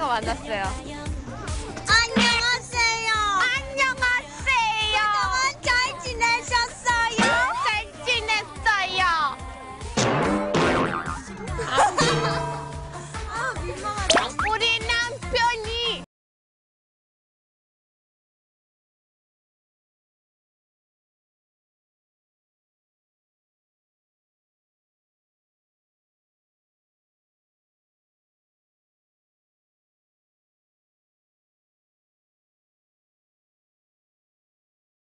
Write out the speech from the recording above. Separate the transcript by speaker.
Speaker 1: 친구가 만났어요.